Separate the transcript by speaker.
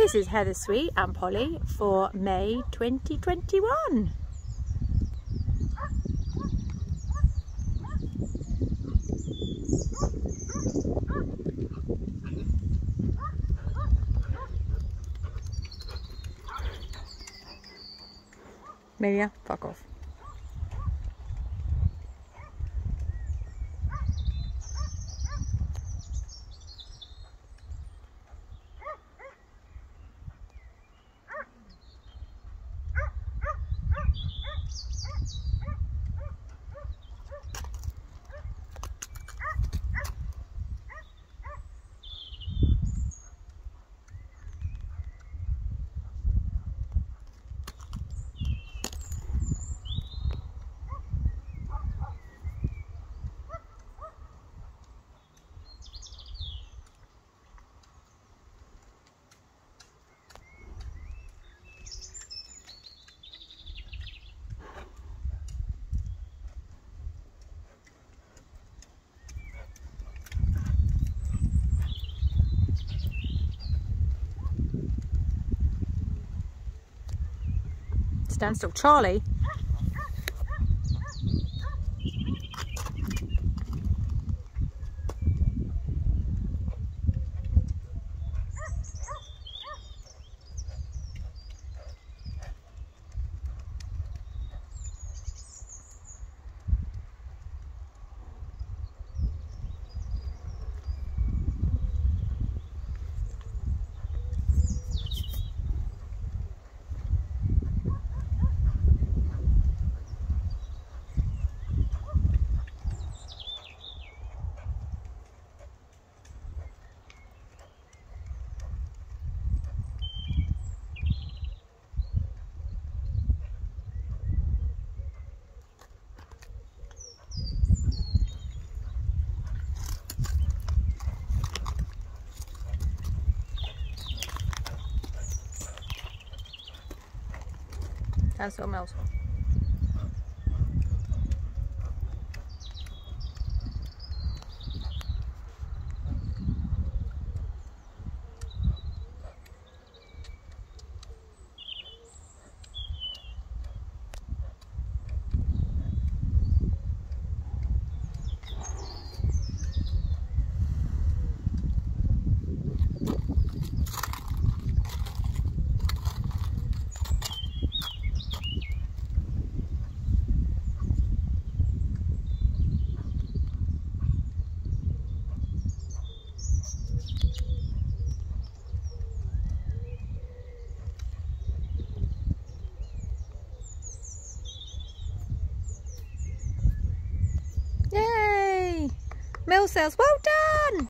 Speaker 1: This is Heather Sweet and Polly for May 2021. Melia, fuck off. Stand still. Charlie. Stand still, Mills. Yay! Says, well done!